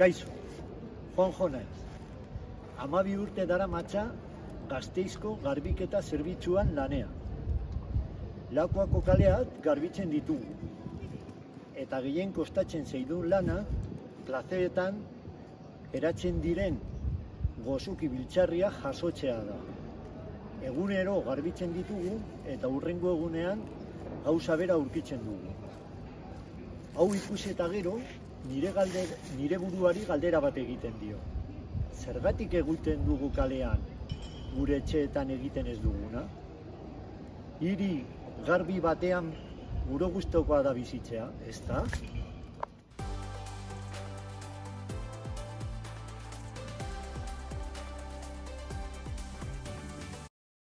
Kaixo, Juan Jo naiz. Amabi urte dara matxa gazteizko garbiketa zerbitzuan lanea. Lakoako kaleak garbitzen ditugu. Eta gehien kostatzen zeidun lana, plazeetan eratzen diren gozuki biltzarria jasotzea da. Egunero garbitzen ditugu eta urrengo egunean gauza bera aurkitzen dugu. Hau ikusi eta gero, nire, galder, nire buruari galdera bat egiten dio. Zergatik egiten dugu kalean gure etxeetan egiten ez duguna? Hiri garbi batean gure guztokoa da bizitzea, ez da?